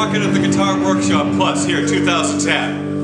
Rocket of the Guitar Workshop Plus here, 2010.